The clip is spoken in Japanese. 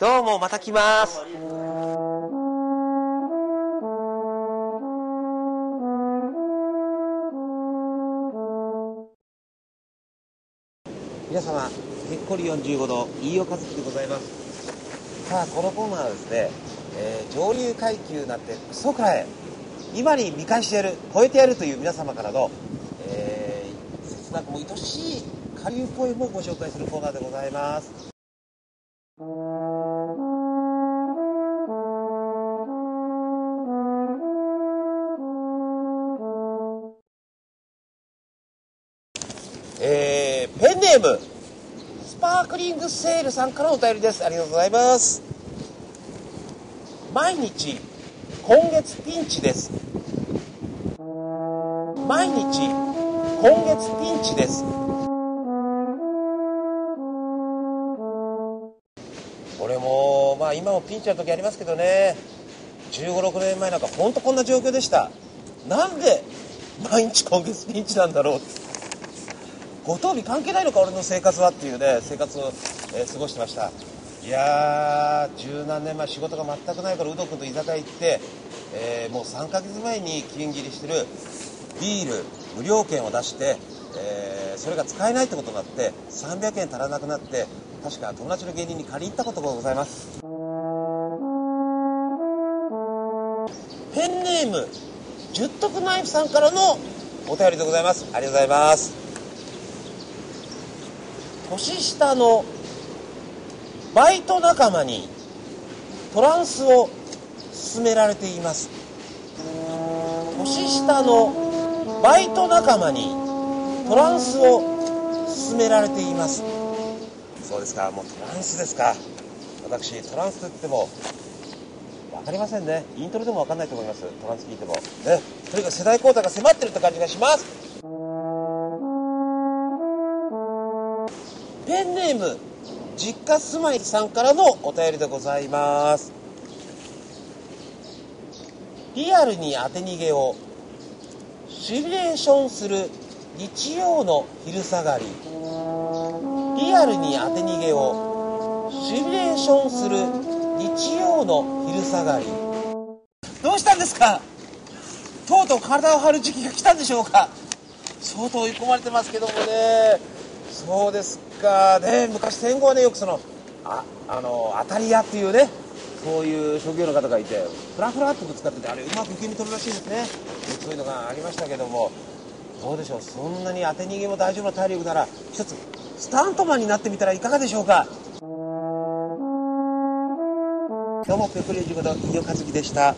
どうもまた来ます。皆様ぺっこり45度飯尾和樹でございます。さあこのコーナーはですね、えー上流階級なってクソくらえ今に見返してやる超えてやるという皆様からの、えー切なくも愛しい下流ポエムをご紹介するコーナーでございます。ペンネームスパークリングセールさんからお便りです。ありがとうございます。毎日今月ピンチです。毎日今月ピンチです。俺もまあ今もピンチの時ありますけどね。1 5 6年前なんか本当こんな状況でした。なんで毎日今月ピンチなんだろう。ご当日関係ないのか俺の生活はっていうね生活を、えー過ごしてました。いやー十何年前仕事が全くないから有働君と居酒屋行って、えーもう3ヶ月前に期限切りしてるビール無料券を出して、えーそれが使えないってことになって300円足らなくなって確か友達の芸人に借り入ったことがございます。ペンネーム十徳ナイフさんからのお便りでございます。ありがとうございます。年下のバイト仲間にトランスを勧められています。年下のバイト仲間にトランスを勧められています。そうですか。もうトランスですか。私トランスといっても分かりませんね。イントロでも分かんないと思います。トランス聞いても。ね。とにかく世代交代が迫ってるって感じがします。ペンネーム実家住まいさんからのお便りでございます。リアルに当て逃げをシミュレーションする日曜の昼下がり。リアルに当て逃げをシミュレーションする日曜の昼下がり。どうしたんですか？とうとう体を張る時期が来たんでしょうか？相当追い込まれてますけどもね。そうですか。ね昔戦後はねよくそのああの当たり屋っていうねそういう職業の方がいてフラフラっとぶつかっててあれうまく受け身取るらしいですね。そういうのがありましたけどもどうでしょう。そんなに当て逃げも大丈夫な体力なら一つスタントマンになってみたらいかがでしょうか。今日もペッコリ15度飯尾和樹でした。